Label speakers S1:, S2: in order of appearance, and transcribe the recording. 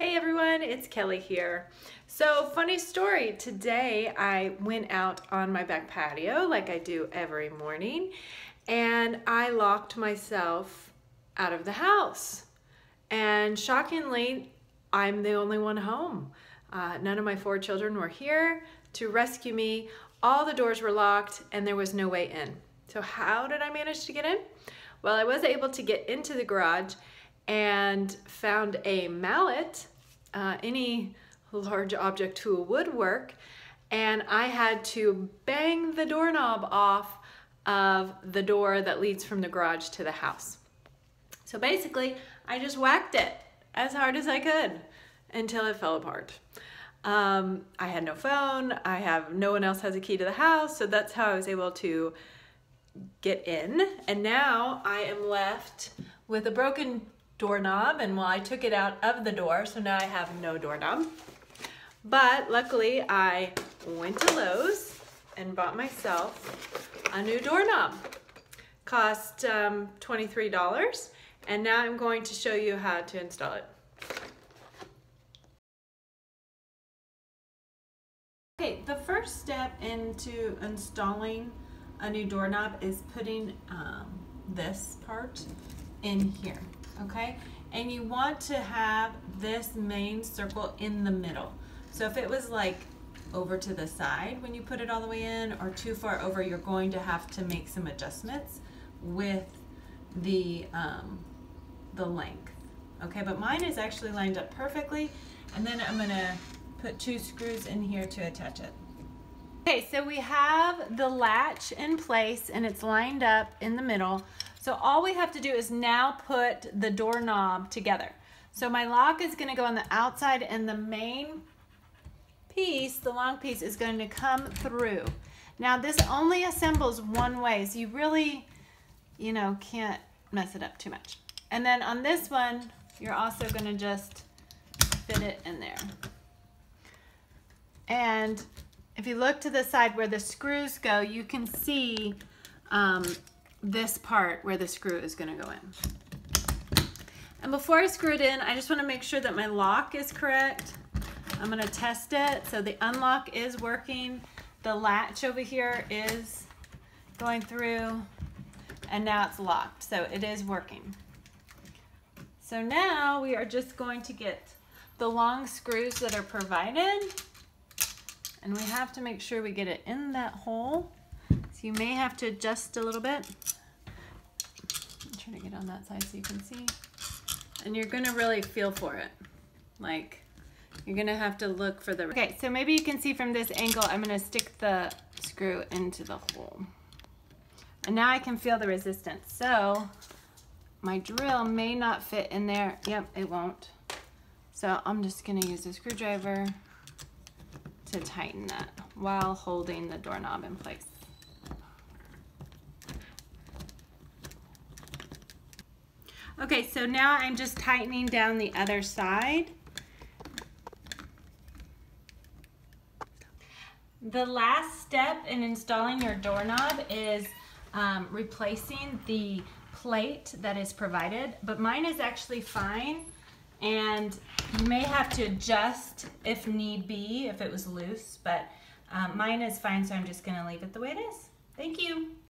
S1: Hey everyone, it's Kelly here. So funny story, today I went out on my back patio like I do every morning and I locked myself out of the house. And shockingly, I'm the only one home. Uh, none of my four children were here to rescue me. All the doors were locked and there was no way in. So how did I manage to get in? Well, I was able to get into the garage and found a mallet, uh, any large object tool would work, and I had to bang the doorknob off of the door that leads from the garage to the house. So basically, I just whacked it as hard as I could until it fell apart. Um, I had no phone, I have no one else has a key to the house, so that's how I was able to get in. And now I am left with a broken doorknob and well I took it out of the door so now I have no doorknob. But luckily I went to Lowe's and bought myself a new doorknob. Cost um, $23 and now I'm going to show you how to install it. Okay the first step into installing a new doorknob is putting um, this part in here okay? And you want to have this main circle in the middle. So if it was like over to the side when you put it all the way in or too far over, you're going to have to make some adjustments with the, um, the length. Okay, but mine is actually lined up perfectly. And then I'm gonna put two screws in here to attach it. Okay, so we have the latch in place and it's lined up in the middle. So all we have to do is now put the doorknob together. So my lock is gonna go on the outside and the main piece, the long piece, is going to come through. Now this only assembles one way, so you really, you know, can't mess it up too much. And then on this one, you're also gonna just fit it in there. And if you look to the side where the screws go, you can see um, this part where the screw is gonna go in. And before I screw it in, I just wanna make sure that my lock is correct. I'm gonna test it. So the unlock is working. The latch over here is going through and now it's locked. So it is working. So now we are just going to get the long screws that are provided and we have to make sure we get it in that hole. So you may have to adjust a little bit trying to get on that side so you can see. And you're gonna really feel for it. Like, you're gonna have to look for the... Okay, so maybe you can see from this angle, I'm gonna stick the screw into the hole. And now I can feel the resistance. So, my drill may not fit in there. Yep, it won't. So I'm just gonna use a screwdriver to tighten that while holding the doorknob in place. Okay, so now I'm just tightening down the other side. The last step in installing your doorknob is um, replacing the plate that is provided, but mine is actually fine and you may have to adjust if need be, if it was loose, but um, mine is fine, so I'm just gonna leave it the way it is. Thank you.